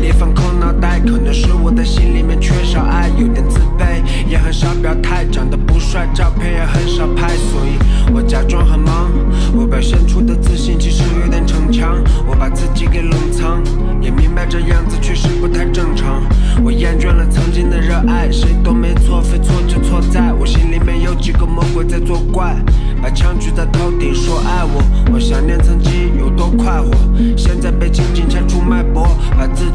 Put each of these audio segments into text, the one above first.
里放空脑袋，可能是我的心里面缺少爱，有点自卑，也很少表态，长得不帅，照片也很少拍，所以我假装很忙。我表现出的自信其实有点逞强，我把自己给冷藏，也明白这样子确实不太正常。我厌倦了曾经的热爱，谁都没错，非错就错在我心里面有几个魔鬼在作怪，把枪举在头顶说爱我，我想念曾经有多快活，现在被，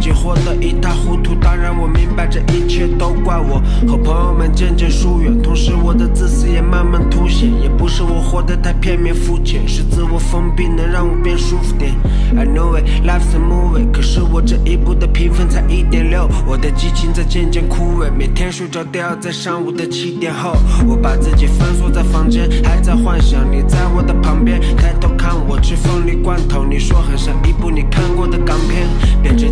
己活得一塌糊涂。当然我明白这一切都怪我，和朋友们渐渐疏远，同时我的自私也慢慢凸显，也不是我活得太片面肤浅，是自我封闭能让我变舒服点。I know it, life's a movie，可是我这一部的评分才一点六，我的激情在渐渐枯萎，每天睡着都要在上午的七点后，我把自己封锁在房间，还在幻想你在我的旁边，抬头看我吃凤梨罐头，你说很像一部你看过的港片，变成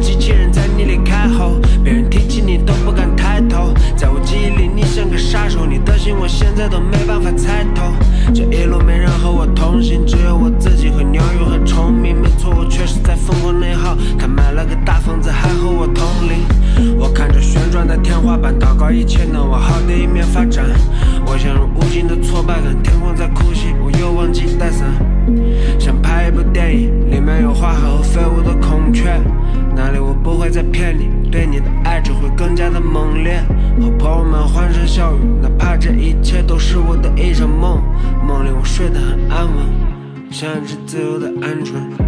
在都没办法猜透，这一路没人和我同行，只有我自己和鸟语和虫鸣，没错，我确实在疯狂内耗，他买了个大房子还和我同龄，我看着旋转的天花板，祷告一切能往好的一面发展，我陷入无尽的挫败感，天空在哭泣，我又忘记带伞，想拍一部电影，里面有花海和飞舞的孔雀，那里我不会再骗你，对你的爱只会更加的猛烈，和朋友们欢声笑语，这一切都是我的一场梦，梦里我睡得很安稳，像一只自由的鹌鹑。